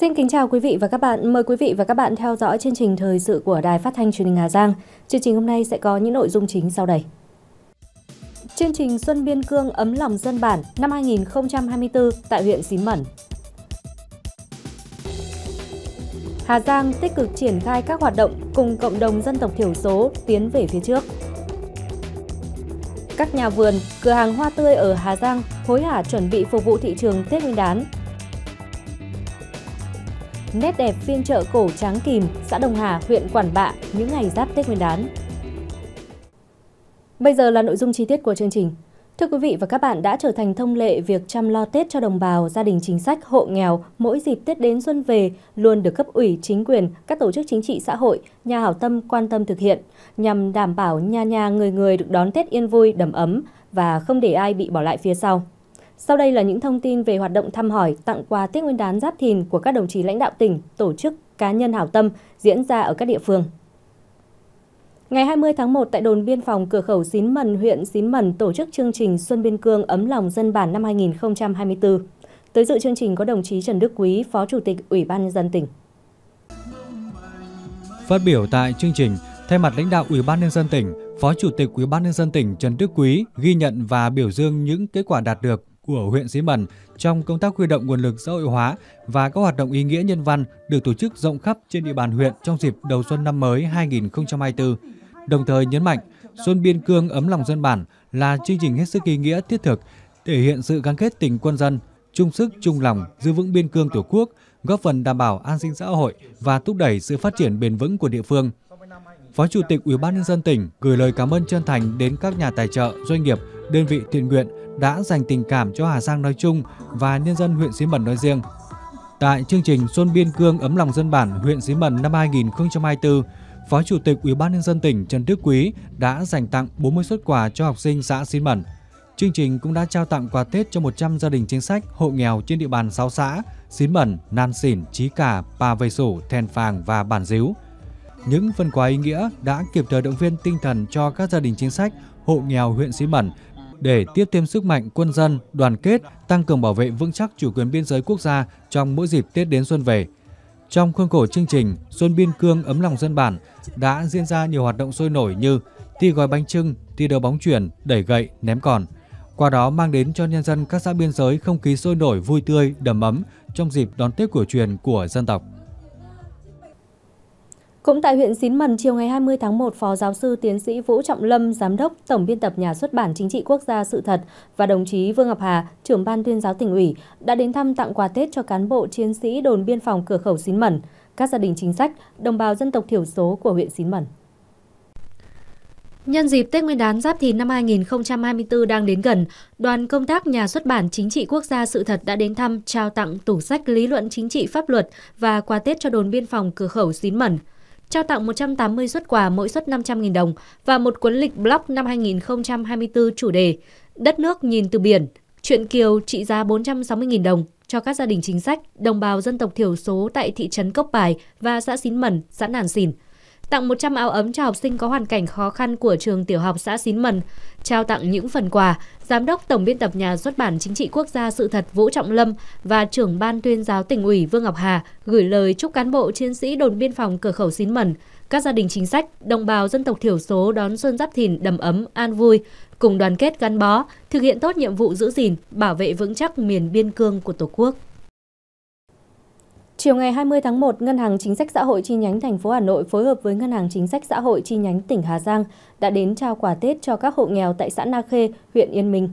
Xin kính chào quý vị và các bạn. Mời quý vị và các bạn theo dõi chương trình thời sự của Đài Phát thanh Truyền hình Hà Giang. Chương trình hôm nay sẽ có những nội dung chính sau đây. Chương trình Xuân Biên Cương ấm lòng dân bản năm 2024 tại huyện Xín Mẩn. Hà Giang tích cực triển khai các hoạt động cùng cộng đồng dân tộc thiểu số tiến về phía trước. Các nhà vườn, cửa hàng hoa tươi ở Hà Giang hối hả chuẩn bị phục vụ thị trường Tết Nguyên đán nét đẹp phiên chợ cổ Tráng Kìm, xã Đồng Hà, huyện Quản Bạ những ngày giáp Tết Nguyên đán. Bây giờ là nội dung chi tiết của chương trình. Thưa quý vị và các bạn, đã trở thành thông lệ việc chăm lo Tết cho đồng bào, gia đình chính sách, hộ nghèo mỗi dịp Tết đến xuân về luôn được cấp ủy, chính quyền, các tổ chức chính trị xã hội, nhà hảo tâm quan tâm thực hiện nhằm đảm bảo nhà nhà người người được đón Tết yên vui, đầm ấm và không để ai bị bỏ lại phía sau. Sau đây là những thông tin về hoạt động thăm hỏi, tặng quà Tết Nguyên đán Giáp Thìn của các đồng chí lãnh đạo tỉnh, tổ chức, cá nhân hảo tâm diễn ra ở các địa phương. Ngày 20 tháng 1 tại đồn biên phòng cửa khẩu Xín Mần, huyện Xín Mần tổ chức chương trình Xuân Biên Cương ấm lòng dân bản năm 2024. Tới dự chương trình có đồng chí Trần Đức Quý, Phó Chủ tịch Ủy ban nhân dân tỉnh. Phát biểu tại chương trình, thay mặt lãnh đạo Ủy ban nhân dân tỉnh, Phó Chủ tịch Ủy ban nhân dân tỉnh Trần Đức Quý ghi nhận và biểu dương những kết quả đạt được của huyện Xí Mần trong công tác huy động nguồn lực xã hội hóa và các hoạt động ý nghĩa nhân văn được tổ chức rộng khắp trên địa bàn huyện trong dịp đầu xuân năm mới 2024. Đồng thời nhấn mạnh, Xuân Biên Cương ấm lòng dân bản là chương trình hết sức ý nghĩa thiết thực, thể hiện sự gắn kết tình quân dân, chung sức chung lòng giữ vững biên cương tổ quốc, góp phần đảm bảo an sinh xã hội và thúc đẩy sự phát triển bền vững của địa phương. Phó Chủ tịch Ủy ban nhân dân tỉnh gửi lời cảm ơn chân thành đến các nhà tài trợ, doanh nghiệp, đơn vị thiện nguyện đã dành tình cảm cho Hà Giang nói chung và nhân dân huyện Xí Mần nói riêng. Tại chương trình Xuân Biên Cương ấm lòng dân bản huyện Xí Mần năm 2024, Phó Chủ tịch Ủy ban nhân dân tỉnh Trần Đức Quý đã dành tặng 40 xuất quà cho học sinh xã Xí Mần. Chương trình cũng đã trao tặng quà Tết cho 100 gia đình chính sách, hộ nghèo trên địa bàn 6 xã Xín Mần, Nan Xỉn, Chí Cả, Pa Vây Sủ, Thèn Phàng và Bản Díu. Những phần quà ý nghĩa đã kịp thời động viên tinh thần cho các gia đình chính sách, hộ nghèo huyện Xí Mần để tiếp thêm sức mạnh quân dân, đoàn kết, tăng cường bảo vệ vững chắc chủ quyền biên giới quốc gia trong mỗi dịp Tết đến xuân về. Trong khuôn khổ chương trình Xuân Biên Cương ấm lòng dân bản đã diễn ra nhiều hoạt động sôi nổi như thi gói bánh trưng, thi đấu bóng chuyển, đẩy gậy, ném còn. Qua đó mang đến cho nhân dân các xã biên giới không khí sôi nổi vui tươi, đầm ấm trong dịp đón Tết cổ truyền của dân tộc. Cũng tại huyện Xín Mần, chiều ngày 20 tháng 1, Phó Giáo sư Tiến sĩ Vũ Trọng Lâm, Giám đốc Tổng biên tập Nhà xuất bản Chính trị Quốc gia Sự thật và đồng chí Vương Ngọc Hà, trưởng ban tuyên giáo tỉnh ủy, đã đến thăm tặng quà Tết cho cán bộ chiến sĩ đồn biên phòng cửa khẩu Xín Mần, các gia đình chính sách, đồng bào dân tộc thiểu số của huyện Xín Mần. Nhân dịp Tết Nguyên đán Giáp Thìn năm 2024 đang đến gần, đoàn công tác Nhà xuất bản Chính trị Quốc gia Sự thật đã đến thăm, trao tặng tủ sách lý luận chính trị pháp luật và quà Tết cho đồn biên phòng cửa khẩu Xín Mần trao tặng 180 xuất quà mỗi suất 500.000 đồng và một cuốn lịch blog năm 2024 chủ đề Đất nước nhìn từ biển, chuyện Kiều trị giá 460.000 đồng cho các gia đình chính sách, đồng bào dân tộc thiểu số tại thị trấn Cốc Bài và xã Xín Mần, xã Nàn Xìn tặng 100 áo ấm cho học sinh có hoàn cảnh khó khăn của trường tiểu học xã Xín Mần, trao tặng những phần quà, Giám đốc Tổng biên tập Nhà xuất bản Chính trị Quốc gia Sự thật Vũ Trọng Lâm và trưởng ban tuyên giáo tỉnh ủy Vương Ngọc Hà gửi lời chúc cán bộ chiến sĩ đồn biên phòng cửa khẩu Xín Mần, các gia đình chính sách, đồng bào dân tộc thiểu số đón xuân giáp thìn đầm ấm, an vui, cùng đoàn kết gắn bó, thực hiện tốt nhiệm vụ giữ gìn, bảo vệ vững chắc miền biên cương của Tổ quốc. Chiều ngày 20 tháng 1, Ngân hàng Chính sách Xã hội chi nhánh thành phố Hà Nội phối hợp với Ngân hàng Chính sách Xã hội chi nhánh tỉnh Hà Giang đã đến trao quà Tết cho các hộ nghèo tại xã Na Khê, huyện Yên Minh.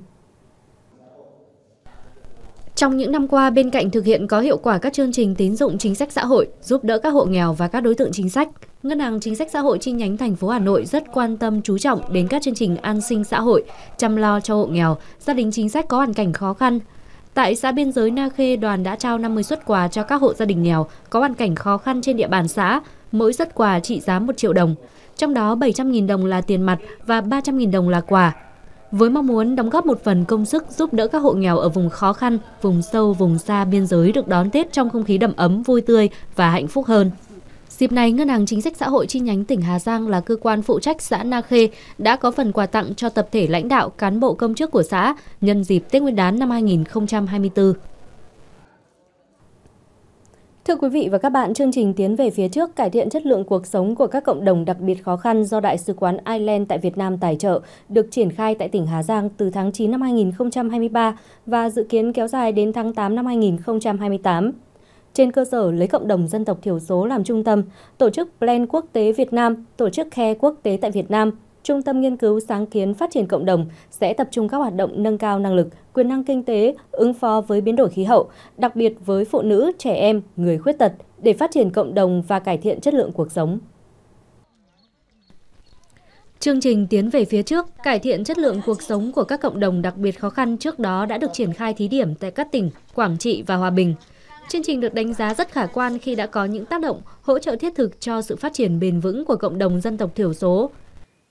Trong những năm qua, bên cạnh thực hiện có hiệu quả các chương trình tín dụng chính sách xã hội, giúp đỡ các hộ nghèo và các đối tượng chính sách, Ngân hàng Chính sách Xã hội chi nhánh thành phố Hà Nội rất quan tâm chú trọng đến các chương trình an sinh xã hội, chăm lo cho hộ nghèo, gia đình chính sách có hoàn cảnh khó khăn, Tại xã biên giới Na Khê, đoàn đã trao 50 xuất quà cho các hộ gia đình nghèo có hoàn cảnh khó khăn trên địa bàn xã, mỗi xuất quà trị giá 1 triệu đồng. Trong đó 700.000 đồng là tiền mặt và 300.000 đồng là quà. Với mong muốn đóng góp một phần công sức giúp đỡ các hộ nghèo ở vùng khó khăn, vùng sâu, vùng xa biên giới được đón Tết trong không khí đầm ấm, vui tươi và hạnh phúc hơn. Dịp này, Ngân hàng Chính sách Xã hội chi nhánh tỉnh Hà Giang là cơ quan phụ trách xã Na Khê đã có phần quà tặng cho tập thể lãnh đạo cán bộ công chức của xã nhân dịp Tết Nguyên đán năm 2024. Thưa quý vị và các bạn, chương trình Tiến về phía trước cải thiện chất lượng cuộc sống của các cộng đồng đặc biệt khó khăn do Đại sứ quán Ireland tại Việt Nam tài trợ được triển khai tại tỉnh Hà Giang từ tháng 9 năm 2023 và dự kiến kéo dài đến tháng 8 năm 2028. Trên cơ sở lấy cộng đồng dân tộc thiểu số làm trung tâm, tổ chức Plan Quốc tế Việt Nam, tổ chức khe Quốc tế tại Việt Nam Trung tâm Nghiên cứu Sáng kiến Phát triển Cộng đồng sẽ tập trung các hoạt động nâng cao năng lực, quyền năng kinh tế, ứng phó với biến đổi khí hậu, đặc biệt với phụ nữ, trẻ em, người khuyết tật để phát triển cộng đồng và cải thiện chất lượng cuộc sống. Chương trình Tiến về phía trước, cải thiện chất lượng cuộc sống của các cộng đồng đặc biệt khó khăn trước đó đã được triển khai thí điểm tại các tỉnh Quảng Trị và Hòa Bình. Chương trình được đánh giá rất khả quan khi đã có những tác động hỗ trợ thiết thực cho sự phát triển bền vững của cộng đồng dân tộc thiểu số,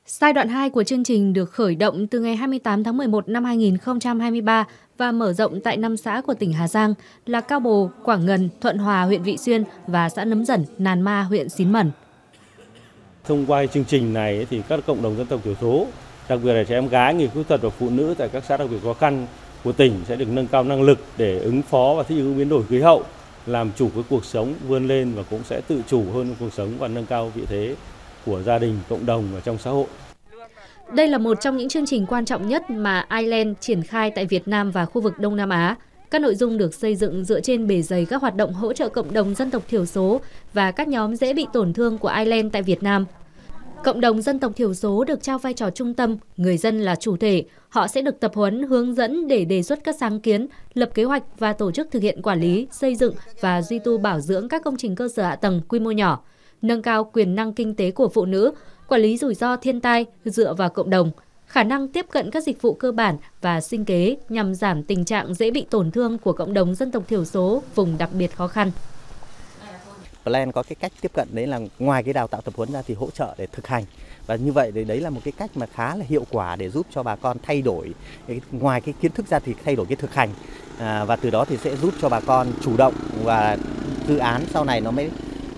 Giai đoạn 2 của chương trình được khởi động từ ngày 28 tháng 11 năm 2023 và mở rộng tại 5 xã của tỉnh Hà Giang là Cao Bồ, Quảng Ngân, Thuận Hòa, huyện Vị Xuyên và xã Nấm Dần, Nàn Ma, huyện Xín Mần. Thông qua chương trình này thì các cộng đồng dân tộc thiểu số, đặc biệt là trẻ em gái, người khuyết tật và phụ nữ tại các xã đặc biệt khó khăn của tỉnh sẽ được nâng cao năng lực để ứng phó và thích ứng biến đổi khí hậu, làm chủ cái cuộc sống vươn lên và cũng sẽ tự chủ hơn cuộc sống và nâng cao vị thế của gia đình, cộng đồng và trong xã hội. Đây là một trong những chương trình quan trọng nhất mà Ireland triển khai tại Việt Nam và khu vực Đông Nam Á. Các nội dung được xây dựng dựa trên bề dày các hoạt động hỗ trợ cộng đồng dân tộc thiểu số và các nhóm dễ bị tổn thương của Ireland tại Việt Nam. Cộng đồng dân tộc thiểu số được trao vai trò trung tâm, người dân là chủ thể. Họ sẽ được tập huấn, hướng dẫn để đề xuất các sáng kiến, lập kế hoạch và tổ chức thực hiện quản lý, xây dựng và duy tu bảo dưỡng các công trình cơ sở hạ tầng quy mô nhỏ – nâng cao quyền năng kinh tế của phụ nữ, quản lý rủi ro thiên tai dựa vào cộng đồng, khả năng tiếp cận các dịch vụ cơ bản và sinh kế nhằm giảm tình trạng dễ bị tổn thương của cộng đồng dân tộc thiểu số vùng đặc biệt khó khăn. Plan có cái cách tiếp cận đấy là ngoài cái đào tạo tập huấn ra thì hỗ trợ để thực hành và như vậy thì đấy là một cái cách mà khá là hiệu quả để giúp cho bà con thay đổi ngoài cái kiến thức ra thì thay đổi cái thực hành à, và từ đó thì sẽ giúp cho bà con chủ động và dự án sau này nó mới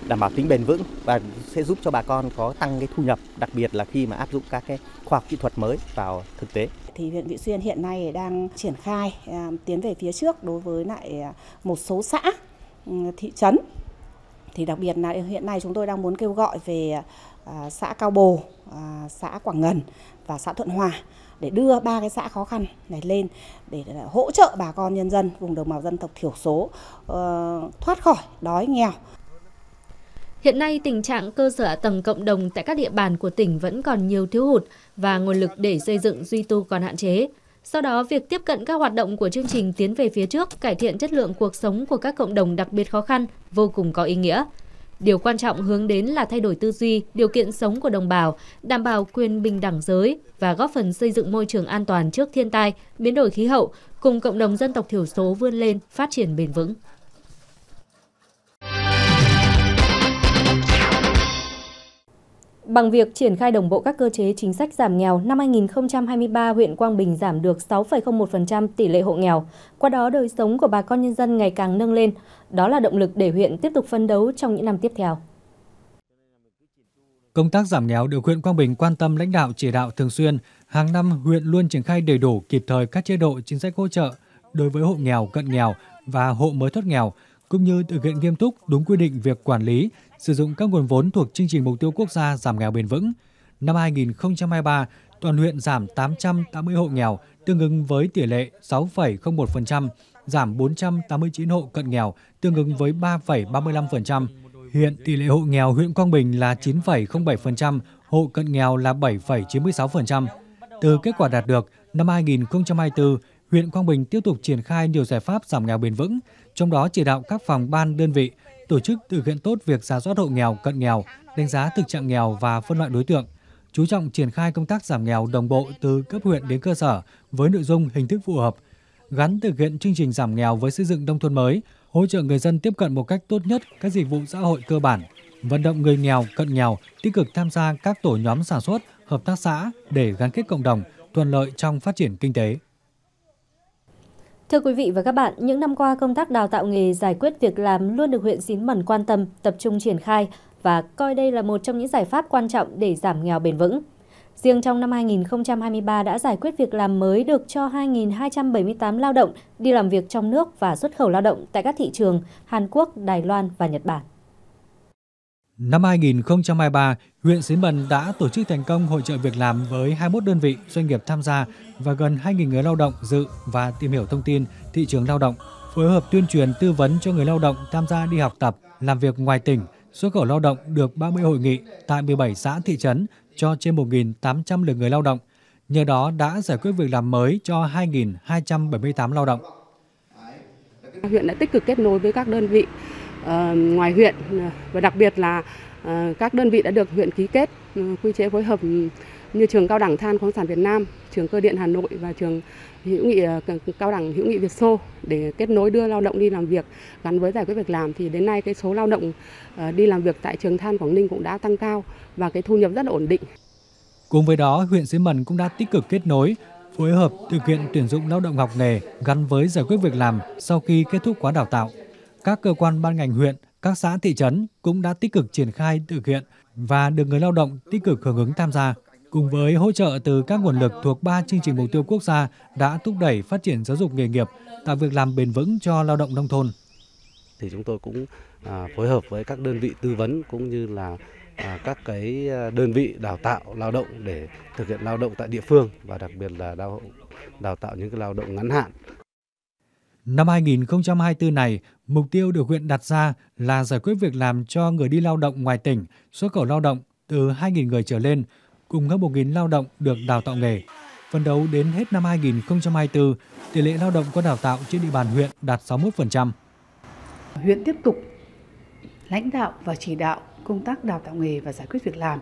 đảm bảo tính bền vững và sẽ giúp cho bà con có tăng cái thu nhập, đặc biệt là khi mà áp dụng các cái khoa học kỹ thuật mới vào thực tế. Thì huyện Vị Xuyên hiện nay đang triển khai à, tiến về phía trước đối với lại à, một số xã, ừ, thị trấn. Thì đặc biệt là hiện nay chúng tôi đang muốn kêu gọi về à, xã Cao Bồ, à, xã Quảng Ngân và xã Thuận Hòa để đưa ba cái xã khó khăn này lên để à, hỗ trợ bà con nhân dân vùng đồng bào dân tộc thiểu số ờ, thoát khỏi đói nghèo Hiện nay, tình trạng cơ sở tầng cộng đồng tại các địa bàn của tỉnh vẫn còn nhiều thiếu hụt và nguồn lực để xây dựng duy tu còn hạn chế. Sau đó, việc tiếp cận các hoạt động của chương trình tiến về phía trước, cải thiện chất lượng cuộc sống của các cộng đồng đặc biệt khó khăn vô cùng có ý nghĩa. Điều quan trọng hướng đến là thay đổi tư duy, điều kiện sống của đồng bào, đảm bảo quyền bình đẳng giới và góp phần xây dựng môi trường an toàn trước thiên tai, biến đổi khí hậu, cùng cộng đồng dân tộc thiểu số vươn lên, phát triển bền vững. Bằng việc triển khai đồng bộ các cơ chế chính sách giảm nghèo, năm 2023 huyện Quang Bình giảm được 6,01% tỷ lệ hộ nghèo. Qua đó đời sống của bà con nhân dân ngày càng nâng lên. Đó là động lực để huyện tiếp tục phấn đấu trong những năm tiếp theo. Công tác giảm nghèo được huyện Quang Bình quan tâm lãnh đạo chỉ đạo thường xuyên. Hàng năm huyện luôn triển khai đầy đủ kịp thời các chế độ chính sách hỗ trợ đối với hộ nghèo, cận nghèo và hộ mới thoát nghèo, cũng như thực hiện nghiêm túc đúng quy định việc quản lý, sử dụng các nguồn vốn thuộc chương trình mục tiêu quốc gia giảm nghèo bền vững. Năm 2023, toàn huyện giảm 880 hộ nghèo, tương ứng với tỷ lệ 6,01%, giảm 489 hộ cận nghèo, tương ứng với 3,35%. Hiện tỷ lệ hộ nghèo huyện Quang Bình là 9,07%, hộ cận nghèo là 7,96%. Từ kết quả đạt được, năm 2024, huyện Quang Bình tiếp tục triển khai nhiều giải pháp giảm nghèo bền vững, trong đó chỉ đạo các phòng ban đơn vị tổ chức thực hiện tốt việc giả soát hộ nghèo, cận nghèo, đánh giá thực trạng nghèo và phân loại đối tượng, chú trọng triển khai công tác giảm nghèo đồng bộ từ cấp huyện đến cơ sở với nội dung hình thức phù hợp, gắn thực hiện chương trình giảm nghèo với xây dựng nông thôn mới, hỗ trợ người dân tiếp cận một cách tốt nhất các dịch vụ xã hội cơ bản, vận động người nghèo, cận nghèo tích cực tham gia các tổ nhóm sản xuất, hợp tác xã để gắn kết cộng đồng, thuận lợi trong phát triển kinh tế. Thưa quý vị và các bạn, những năm qua công tác đào tạo nghề giải quyết việc làm luôn được huyện Xín Mần quan tâm, tập trung triển khai và coi đây là một trong những giải pháp quan trọng để giảm nghèo bền vững. Riêng trong năm 2023 đã giải quyết việc làm mới được cho 2.278 lao động đi làm việc trong nước và xuất khẩu lao động tại các thị trường Hàn Quốc, Đài Loan và Nhật Bản. Năm 2023, huyện Xín Mần đã tổ chức thành công hội trợ việc làm với 21 đơn vị doanh nghiệp tham gia và gần 2.000 người lao động dự và tìm hiểu thông tin thị trường lao động, phối hợp tuyên truyền tư vấn cho người lao động tham gia đi học tập, làm việc ngoài tỉnh, xuất khẩu lao động được 30 hội nghị tại 17 xã thị trấn cho trên 1.800 lượt người lao động. Nhờ đó đã giải quyết việc làm mới cho 2.278 lao động. Huyện đã tích cực kết nối với các đơn vị Ờ, ngoài huyện và đặc biệt là ờ, các đơn vị đã được huyện ký kết ừ, quy chế phối hợp như trường cao đẳng than khoáng sản Việt Nam, trường cơ điện Hà Nội và trường hữu nghị ờ, cao đẳng hữu nghị Việt Xô để kết nối đưa lao động đi làm việc gắn với giải quyết việc làm thì đến nay cái số lao động đi làm việc tại trường than Quảng Ninh cũng đã tăng cao và cái thu nhập rất là ổn định. Cùng với đó, huyện Xín Mần cũng đã tích cực kết nối, phối hợp thực hiện tuyển dụng lao động học nghề gắn với giải quyết việc làm sau khi kết thúc khóa đào tạo. Các cơ quan ban ngành huyện, các xã thị trấn cũng đã tích cực triển khai thực hiện và được người lao động tích cực hưởng ứng tham gia. Cùng với hỗ trợ từ các nguồn lực thuộc ba chương trình mục tiêu quốc gia đã thúc đẩy phát triển giáo dục nghề nghiệp, tạo việc làm bền vững cho lao động nông thôn. Thì chúng tôi cũng à, phối hợp với các đơn vị tư vấn cũng như là à, các cái à, đơn vị đào tạo lao động để thực hiện lao động tại địa phương và đặc biệt là đào đào tạo những cái lao động ngắn hạn. Năm 2024 này, mục tiêu được huyện đặt ra là giải quyết việc làm cho người đi lao động ngoài tỉnh, xuất khẩu lao động từ 2.000 người trở lên, cùng hơn 1.000 lao động được đào tạo nghề. Phần đấu đến hết năm 2024, tỷ lệ lao động có đào tạo trên địa bàn huyện đạt 61%. Huyện tiếp tục lãnh đạo và chỉ đạo công tác đào tạo nghề và giải quyết việc làm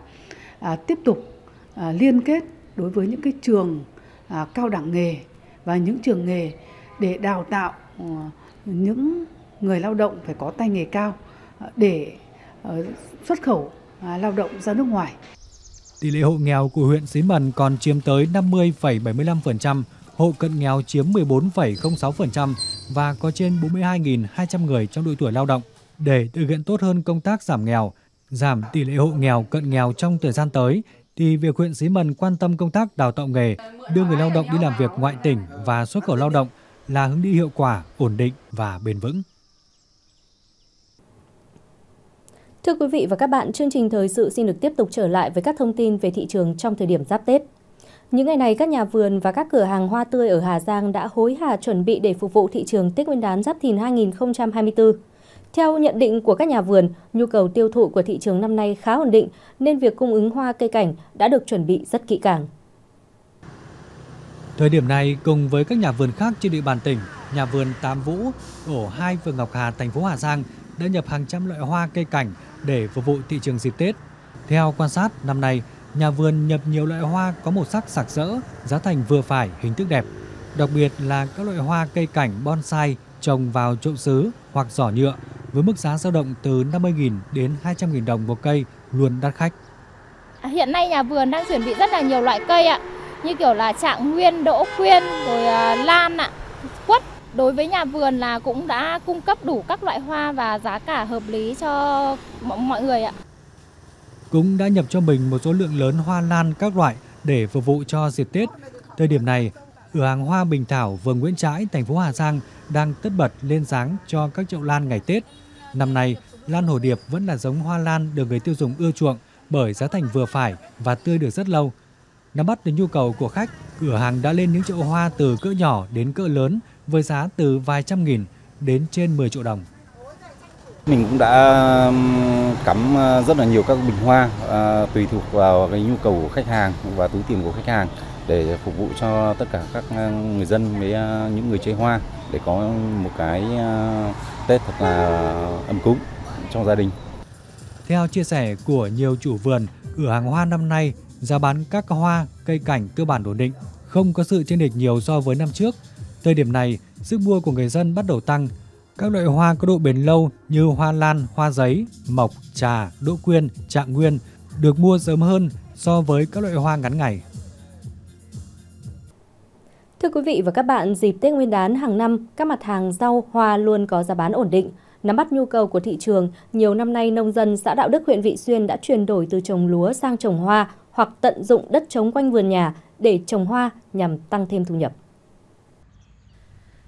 à, tiếp tục à, liên kết đối với những cái trường à, cao đẳng nghề và những trường nghề để đào tạo ờ, những người lao động phải có tay nghề cao ờ, để ờ, xuất khẩu à, lao động ra nước ngoài. Tỷ lệ hộ nghèo của huyện Xín Mần còn chiếm tới 50,75%, hộ cận nghèo chiếm 14,06% và có trên 42.200 người trong độ tuổi lao động. Để thực hiện tốt hơn công tác giảm nghèo, giảm tỷ lệ hộ nghèo cận nghèo trong thời gian tới thì việc huyện Xí Mần quan tâm công tác đào tạo nghề, đưa người lao động đi làm việc ngoại tỉnh và xuất khẩu lao động là hướng đi hiệu quả, ổn định và bền vững. Thưa quý vị và các bạn, chương trình thời sự xin được tiếp tục trở lại với các thông tin về thị trường trong thời điểm giáp Tết. Những ngày này, các nhà vườn và các cửa hàng hoa tươi ở Hà Giang đã hối hả chuẩn bị để phục vụ thị trường Tết Nguyên đán Giáp Thìn 2024. Theo nhận định của các nhà vườn, nhu cầu tiêu thụ của thị trường năm nay khá ổn định nên việc cung ứng hoa cây cảnh đã được chuẩn bị rất kỹ càng. Thời điểm này, cùng với các nhà vườn khác trên địa bàn tỉnh, nhà vườn Tam Vũ, ổ 2 phường Ngọc Hà, thành phố Hà Giang đã nhập hàng trăm loại hoa cây cảnh để phục vụ thị trường dịp Tết. Theo quan sát, năm nay, nhà vườn nhập nhiều loại hoa có màu sắc sặc sỡ, giá thành vừa phải, hình thức đẹp. Đặc biệt là các loại hoa cây cảnh bonsai trồng vào chậu sứ hoặc giỏ nhựa với mức giá dao động từ 50.000 đến 200.000 đồng một cây luôn đắt khách. À, hiện nay nhà vườn đang chuẩn bị rất là nhiều loại cây ạ, như kiểu là trạng nguyên, đỗ quyên, rồi à, lan ạ, quất. Đối với nhà vườn là cũng đã cung cấp đủ các loại hoa và giá cả hợp lý cho mọi người ạ. Cũng đã nhập cho mình một số lượng lớn hoa lan các loại để phục vụ cho dịp Tết. Thời điểm này, cửa hàng hoa Bình Thảo, phường Nguyễn Trãi, thành phố Hà Giang đang tất bật lên dáng cho các chậu lan ngày Tết. Năm nay, lan hồ điệp vẫn là giống hoa lan được người tiêu dùng ưa chuộng bởi giá thành vừa phải và tươi được rất lâu. Nắm bắt được nhu cầu của khách, cửa hàng đã lên những chậu hoa từ cỡ nhỏ đến cỡ lớn với giá từ vài trăm nghìn đến trên 10 triệu đồng. Mình cũng đã cắm ờ, rất là nhiều các bình hoa à, tùy thuộc vào cái nhu cầu của khách hàng và túi tiền của khách hàng để phục vụ cho tất cả các ờ, người dân với những người chơi hoa để có một cái Tết thật là ấm cúng trong gia đình. Theo chia sẻ của nhiều chủ vườn, cửa hàng hoa năm nay giá bán các hoa, cây cảnh cơ bản ổn định, không có sự chênh lệch nhiều so với năm trước. Thời điểm này, sức mua của người dân bắt đầu tăng. Các loại hoa có độ bền lâu như hoa lan, hoa giấy, mộc, trà, đỗ quyên, trạng nguyên được mua sớm hơn so với các loại hoa ngắn ngày. Thưa quý vị và các bạn, dịp Tết Nguyên đán hàng năm, các mặt hàng rau, hoa luôn có giá bán ổn định. Nắm bắt nhu cầu của thị trường, nhiều năm nay nông dân xã Đạo Đức huyện Vị Xuyên đã chuyển đổi từ trồng lúa sang trồng hoa, hoặc tận dụng đất trống quanh vườn nhà để trồng hoa nhằm tăng thêm thu nhập.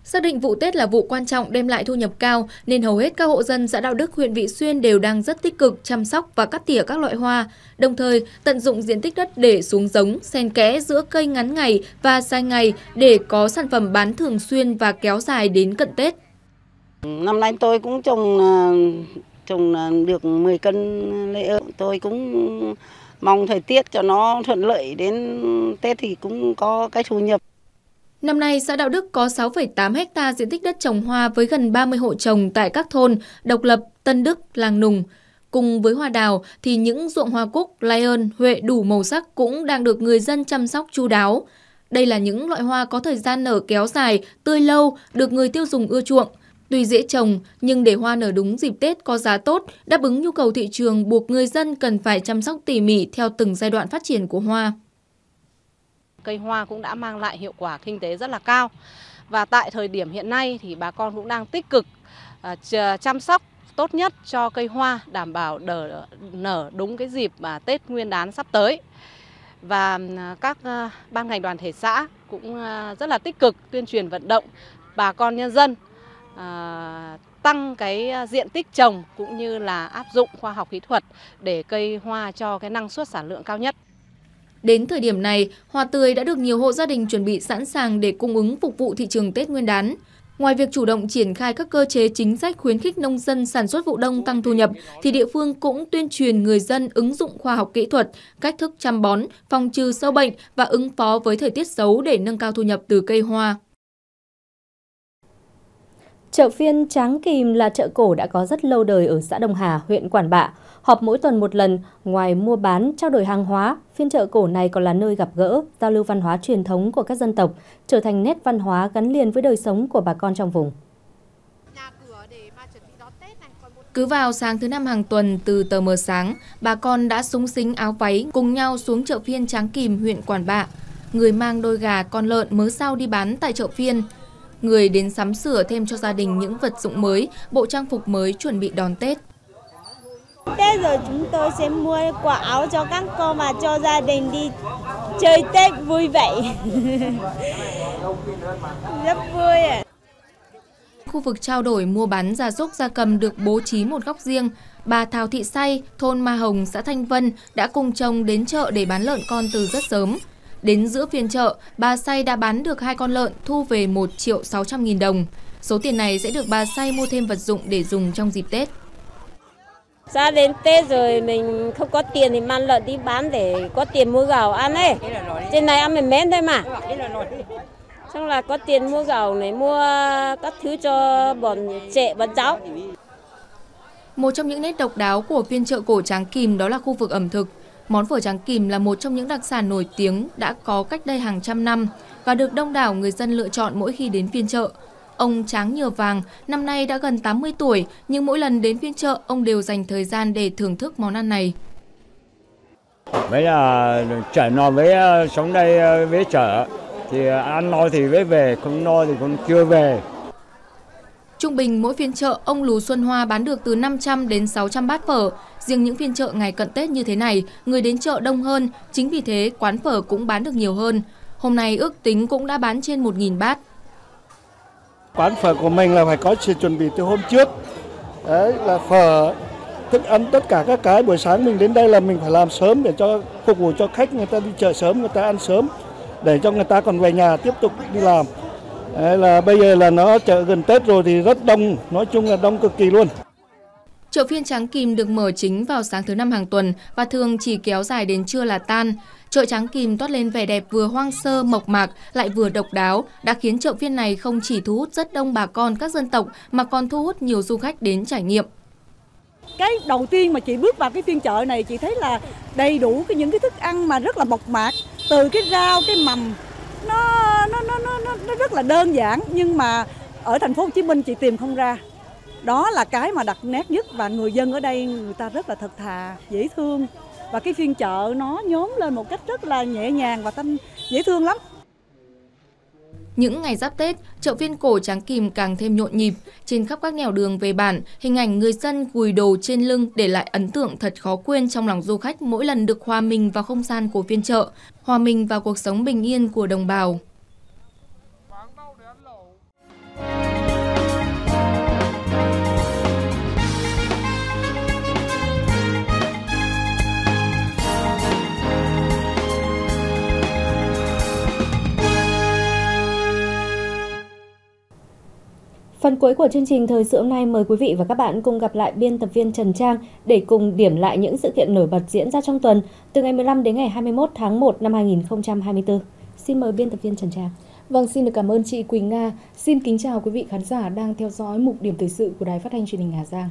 Xác định vụ Tết là vụ quan trọng đem lại thu nhập cao nên hầu hết các hộ dân xã Đạo Đức huyện Vị Xuyên đều đang rất tích cực chăm sóc và cắt tỉa các loại hoa, đồng thời tận dụng diện tích đất để xuống giống, xen kẽ giữa cây ngắn ngày và dài ngày để có sản phẩm bán thường xuyên và kéo dài đến cận Tết. Năm nay tôi cũng trồng à, trồng à, được 10 cân lê ơ. Tôi cũng mong thời tiết cho nó thuận lợi đến Tết thì cũng có cái thu nhập. Năm nay, xã Đạo Đức có 6,8 ha diện tích đất trồng hoa với gần 30 hộ trồng tại các thôn Độc Lập, Tân Đức, Làng Nùng. Cùng với hoa đào thì những ruộng hoa cúc, lai ơn, huệ đủ màu sắc cũng đang được người dân chăm sóc chu đáo. Đây là những loại hoa có thời gian nở kéo dài, tươi lâu, được người tiêu dùng ưa chuộng. Tuy dễ trồng, nhưng để hoa nở đúng dịp Tết có giá tốt, đáp ứng nhu cầu thị trường buộc người dân cần phải chăm sóc tỉ mỉ theo từng giai đoạn phát triển của hoa. Cây hoa cũng đã mang lại hiệu quả kinh tế rất là cao. Và tại thời điểm hiện nay thì bà con cũng đang tích cực à, chăm sóc tốt nhất cho cây hoa đảm bảo đỡ, nở đúng cái dịp mà Tết Nguyên đán sắp tới. Và à, các à, ban ngành đoàn thể xã cũng rất là tích cực tuyên truyền vận động bà con nhân dân À, tăng cái à, diện tích trồng cũng như là áp dụng khoa học kỹ thuật để cây hoa cho cái năng suất sản lượng cao nhất. Đến thời điểm này, hoa tươi đã được nhiều hộ gia đình chuẩn bị sẵn sàng để cung ứng phục vụ thị trường Tết Nguyên đán. Ngoài việc chủ động triển khai các cơ chế chính sách khuyến khích nông dân sản xuất vụ đông tăng thu nhập, thì địa phương cũng tuyên truyền người dân ứng dụng khoa học kỹ thuật, cách thức chăm bón, phòng trừ sâu bệnh và ứng phó với thời tiết xấu để nâng cao thu nhập từ cây hoa. Chợ phiên Tráng Kìm là chợ cổ đã có rất lâu đời ở xã Đông Hà, huyện Quản Bạ. Họp mỗi tuần một lần, ngoài mua bán, trao đổi hàng hóa, phiên chợ cổ này còn là nơi gặp gỡ, giao lưu văn hóa truyền thống của các dân tộc, trở thành nét văn hóa gắn liền với đời sống của bà con trong vùng. Cứ vào sáng thứ năm hàng tuần từ tờ mờ sáng, bà con đã súng xính áo váy cùng nhau xuống chợ phiên Tráng Kìm, huyện Quản Bạ. Người mang đôi gà, con lợn mớ sao đi bán tại chợ phiên. Người đến sắm sửa thêm cho gia đình những vật dụng mới, bộ trang phục mới chuẩn bị đón Tết. Tết rồi chúng tôi sẽ mua quả áo cho các con và cho gia đình đi chơi Tết vui vẻ. Rất vui ạ. Khu vực trao đổi mua bán gia súc gia cầm được bố trí một góc riêng. Bà Thảo Thị Say, thôn Ma Hồng, xã Thanh Vân đã cùng chồng đến chợ để bán lợn con từ rất sớm. Đến giữa phiên chợ, bà Say đã bán được hai con lợn thu về 1 triệu 600 nghìn đồng. Số tiền này sẽ được bà Say mua thêm vật dụng để dùng trong dịp Tết. Ra đến Tết rồi mình không có tiền thì mang lợn đi bán để có tiền mua gạo ăn ấy. Trên này ăn mình mến thôi mà. Xong là có tiền mua gạo này, mua các thứ cho bọn trẻ, bọn cháu. Một trong những nét độc đáo của phiên chợ cổ Tráng Kìm đó là khu vực ẩm thực. Món phở tráng kìm là một trong những đặc sản nổi tiếng đã có cách đây hàng trăm năm và được đông đảo người dân lựa chọn mỗi khi đến phiên chợ. Ông Tráng Nhờ Vàng năm nay đã gần 80 tuổi, nhưng mỗi lần đến phiên chợ, ông đều dành thời gian để thưởng thức món ăn này. Với là chợ no với sống đây ờ, với chợ thì ăn no thì với về, không no thì còn chưa về. Trung bình mỗi phiên chợ, ông Lù Xuân Hoa bán được từ 500 đến 600 bát phở. Riêng những phiên chợ ngày cận Tết như thế này, người đến chợ đông hơn, chính vì thế quán phở cũng bán được nhiều hơn. Hôm nay ước tính cũng đã bán trên 1.000 bát. Quán phở của mình là phải có sự chuẩn bị từ hôm trước. Đấy là phở, thức ăn tất cả các cái buổi sáng mình đến đây là mình phải làm sớm để cho phục vụ cho khách người ta đi chợ sớm, người ta ăn sớm để cho người ta còn về nhà tiếp tục đi làm. Đấy là bây giờ là nó chợ gần Tết rồi thì rất đông, nói chung là đông cực kỳ luôn. Chợ phiên Tráng Kìm được mở chính vào sáng thứ năm hàng tuần và thường chỉ kéo dài đến trưa là tan. Chợ Tráng Kìm toát lên vẻ đẹp vừa hoang sơ, mộc mạc lại vừa độc đáo đã khiến chợ phiên này không chỉ thu hút rất đông bà con các dân tộc mà còn thu hút nhiều du khách đến trải nghiệm. Cái đầu tiên mà chị bước vào cái phiên chợ này chị thấy là đầy đủ cái những cái thức ăn mà rất là mộc mạc, từ cái rau, cái mầm nó nó nó nó nó rất là đơn giản nhưng mà ở thành phố Hồ Chí Minh chị tìm không ra đó là cái mà đặc nét nhất và người dân ở đây người ta rất là thật thà dễ thương và cái phiên chợ nó nhóm lên một cách rất là nhẹ nhàng và tâm dễ thương lắm Những ngày giáp Tết, chợ phiên cổ Tráng Kìm càng thêm nhộn nhịp. Trên khắp các nẻo đường về bản, hình ảnh người dân gùi đồ trên lưng để lại ấn tượng thật khó quên trong lòng du khách mỗi lần được hòa mình vào không gian của phiên chợ, hòa mình vào cuộc sống bình yên của đồng bào. Phần cuối của chương trình thời sự hôm nay mời quý vị và các bạn cùng gặp lại biên tập viên Trần Trang để cùng điểm lại những sự kiện nổi bật diễn ra trong tuần từ ngày 15 đến ngày 21 tháng 1 năm 2024. Xin mời biên tập viên Trần Trang. Vâng, xin được cảm ơn chị Quỳnh Nga. Xin kính chào quý vị khán giả đang theo dõi mục điểm thời sự của Đài Phát thanh Truyền hình Hà Giang.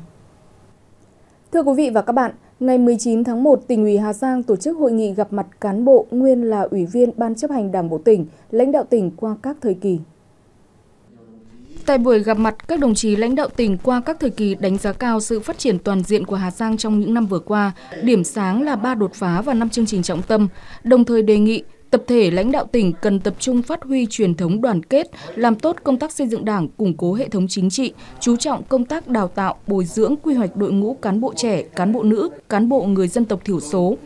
Thưa quý vị và các bạn, ngày 19 tháng 1, tỉnh ủy Hà Giang tổ chức hội nghị gặp mặt cán bộ nguyên là ủy viên Ban chấp hành Đảng bộ tỉnh, lãnh đạo tỉnh qua các thời kỳ. Tại buổi gặp mặt, các đồng chí lãnh đạo tỉnh qua các thời kỳ đánh giá cao sự phát triển toàn diện của Hà Giang trong những năm vừa qua, điểm sáng là ba đột phá và năm chương trình trọng tâm, đồng thời đề nghị tập thể lãnh đạo tỉnh cần tập trung phát huy truyền thống đoàn kết, làm tốt công tác xây dựng đảng, củng cố hệ thống chính trị, chú trọng công tác đào tạo, bồi dưỡng quy hoạch đội ngũ cán bộ trẻ, cán bộ nữ, cán bộ người dân tộc thiểu số,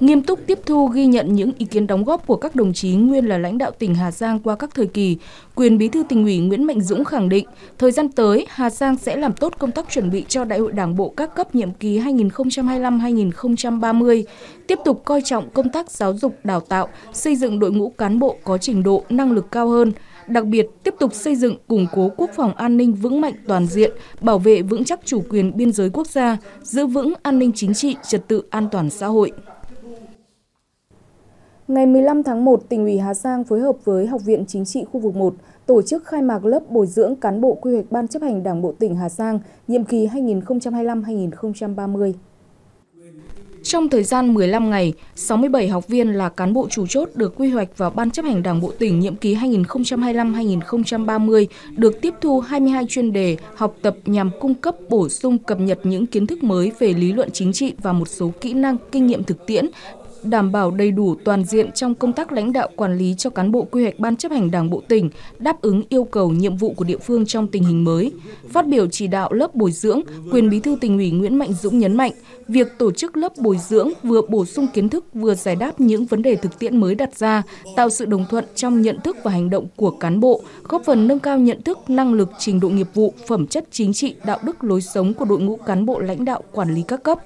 nghiêm túc tiếp thu ghi nhận những ý kiến đóng góp của các đồng chí nguyên là lãnh đạo tỉnh Hà Giang qua các thời kỳ. Quyền Bí thư tỉnh ủy Nguyễn Mạnh Dũng khẳng định, thời gian tới, Hà Giang sẽ làm tốt công tác chuẩn bị cho Đại hội Đảng bộ các cấp nhiệm kỳ 2025-2030, tiếp tục coi trọng công tác giáo dục đào tạo, xây dựng đội ngũ cán bộ có trình độ, năng lực cao hơn, đặc biệt tiếp tục xây dựng củng cố quốc phòng an ninh vững mạnh toàn diện, bảo vệ vững chắc chủ quyền biên giới quốc gia, giữ vững an ninh chính trị, trật tự an toàn xã hội. Ngày 15 tháng 1, tỉnh ủy Hà Giang phối hợp với Học viện Chính trị khu vực 1 tổ chức khai mạc lớp bồi dưỡng cán bộ quy hoạch Ban chấp hành Đảng bộ tỉnh Hà Giang nhiệm kỳ 2025-2030. Trong thời gian 15 ngày, 67 học viên là cán bộ chủ chốt được quy hoạch vào Ban chấp hành Đảng bộ tỉnh nhiệm kỳ 2025-2030 được tiếp thu 22 chuyên đề học tập nhằm cung cấp bổ sung cập nhật những kiến thức mới về lý luận chính trị và một số kỹ năng kinh nghiệm thực tiễn đảm bảo đầy đủ toàn diện trong công tác lãnh đạo quản lý cho cán bộ quy hoạch ban chấp hành Đảng bộ tỉnh, đáp ứng yêu cầu nhiệm vụ của địa phương trong tình hình mới. Phát biểu chỉ đạo lớp bồi dưỡng, quyền bí thư tỉnh ủy Nguyễn Mạnh Dũng nhấn mạnh, việc tổ chức lớp bồi dưỡng vừa bổ sung kiến thức vừa giải đáp những vấn đề thực tiễn mới đặt ra, tạo sự đồng thuận trong nhận thức và hành động của cán bộ, góp phần nâng cao nhận thức, năng lực, trình độ nghiệp vụ, phẩm chất chính trị, đạo đức lối sống của đội ngũ cán bộ lãnh đạo quản lý các cấp.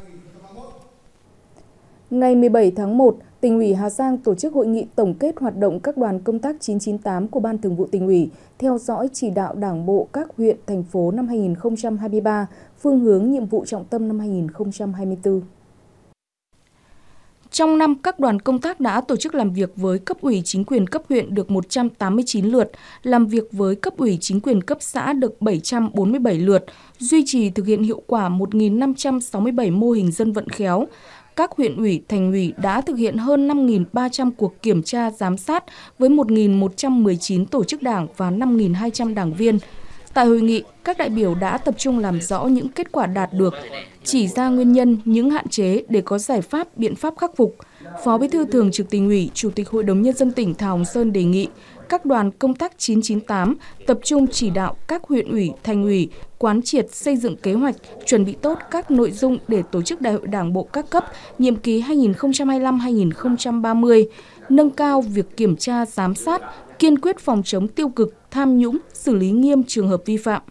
Ngày 17 tháng 1, tỉnh ủy Hà Giang tổ chức hội nghị tổng kết hoạt động các đoàn công tác 998 của Ban Thường vụ tỉnh ủy, theo dõi chỉ đạo Đảng bộ các huyện, thành phố năm 2023, phương hướng nhiệm vụ trọng tâm năm 2024. Trong năm, các đoàn công tác đã tổ chức làm việc với cấp ủy chính quyền cấp huyện được 189 lượt, làm việc với cấp ủy chính quyền cấp xã được 747 lượt, duy trì thực hiện hiệu quả 1.567 mô hình dân vận khéo, các huyện ủy, thành ủy đã thực hiện hơn 5.300 cuộc kiểm tra giám sát với 1.119 tổ chức đảng và 5.200 đảng viên. Tại hội nghị, các đại biểu đã tập trung làm rõ những kết quả đạt được, chỉ ra nguyên nhân, những hạn chế để có giải pháp, biện pháp khắc phục. Phó Bí thư Thường trực Tỉnh ủy, Chủ tịch Hội đồng nhân dân tỉnh Thảo Hồng Sơn đề nghị các đoàn công tác 998 tập trung chỉ đạo các huyện ủy, thành ủy quán triệt xây dựng kế hoạch, chuẩn bị tốt các nội dung để tổ chức Đại hội Đảng bộ các cấp nhiệm kỳ 2025-2030, nâng cao việc kiểm tra, giám sát, kiên quyết phòng chống tiêu cực, tham nhũng, xử lý nghiêm trường hợp vi phạm.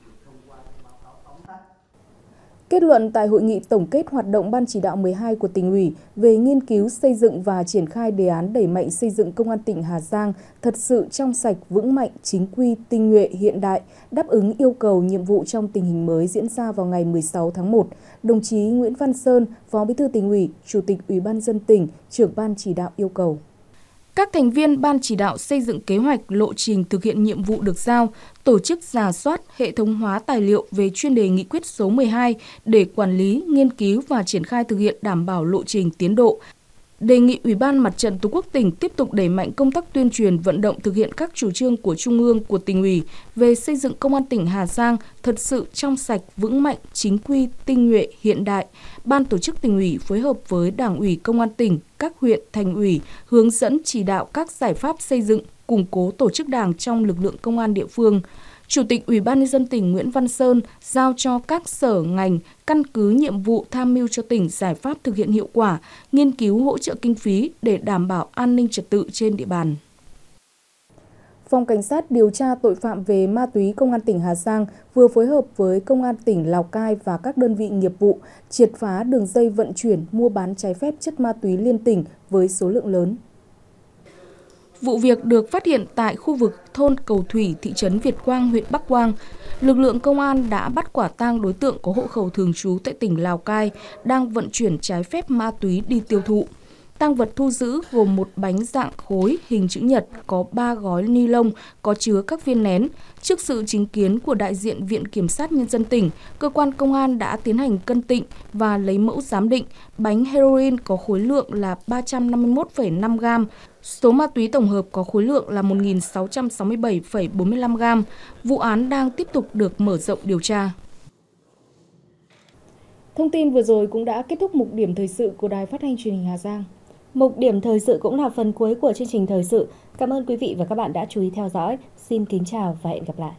Kết luận tại hội nghị tổng kết hoạt động Ban chỉ đạo 12 của tỉnh ủy về nghiên cứu xây dựng và triển khai đề án đẩy mạnh xây dựng công an tỉnh Hà Giang thật sự trong sạch, vững mạnh, chính quy, tinh nhuệ, hiện đại, đáp ứng yêu cầu nhiệm vụ trong tình hình mới diễn ra vào ngày 16 tháng 1, đồng chí Nguyễn Văn Sơn, Phó Bí thư tỉnh ủy, Chủ tịch Ủy ban dân tỉnh, trưởng ban chỉ đạo yêu cầu. Các thành viên ban chỉ đạo xây dựng kế hoạch lộ trình thực hiện nhiệm vụ được giao, tổ chức giả soát hệ thống hóa tài liệu về chuyên đề nghị quyết số 12 để quản lý, nghiên cứu và triển khai thực hiện đảm bảo lộ trình tiến độ, đề nghị Ủy ban Mặt trận Tổ quốc tỉnh tiếp tục đẩy mạnh công tác tuyên truyền vận động thực hiện các chủ trương của Trung ương của tỉnh ủy về xây dựng công an tỉnh Hà Giang thật sự trong sạch, vững mạnh, chính quy, tinh nhuệ, hiện đại. Ban tổ chức tỉnh ủy phối hợp với Đảng ủy Công an tỉnh, các huyện, thành ủy hướng dẫn chỉ đạo các giải pháp xây dựng, củng cố tổ chức đảng trong lực lượng công an địa phương. Chủ tịch Ủy ban nhân dân tỉnh Nguyễn Văn Sơn giao cho các sở ngành căn cứ nhiệm vụ tham mưu cho tỉnh giải pháp thực hiện hiệu quả, nghiên cứu hỗ trợ kinh phí để đảm bảo an ninh trật tự trên địa bàn. Phòng Cảnh sát điều tra tội phạm về ma túy Công an tỉnh Hà Giang vừa phối hợp với Công an tỉnh Lào Cai và các đơn vị nghiệp vụ triệt phá đường dây vận chuyển mua bán trái phép chất ma túy liên tỉnh với số lượng lớn. Vụ việc được phát hiện tại khu vực thôn Cầu Thủy, thị trấn Việt Quang, huyện Bắc Quang. Lực lượng công an đã bắt quả tang đối tượng có hộ khẩu thường trú tại tỉnh Lào Cai đang vận chuyển trái phép ma túy đi tiêu thụ. Tăng vật thu giữ gồm một bánh dạng khối hình chữ nhật có 3 gói ni lông có chứa các viên nén. Trước sự chứng kiến của đại diện Viện Kiểm sát Nhân dân tỉnh, cơ quan công an đã tiến hành cân tịnh và lấy mẫu giám định bánh heroin có khối lượng là 351,5 gram, Số ma túy tổng hợp có khối lượng là 1.667,45 gram. Vụ án đang tiếp tục được mở rộng điều tra. Thông tin vừa rồi cũng đã kết thúc mục điểm thời sự của Đài Phát thanh Truyền hình Hà Giang. Mục điểm thời sự cũng là phần cuối của chương trình thời sự. Cảm ơn quý vị và các bạn đã chú ý theo dõi. Xin kính chào và hẹn gặp lại.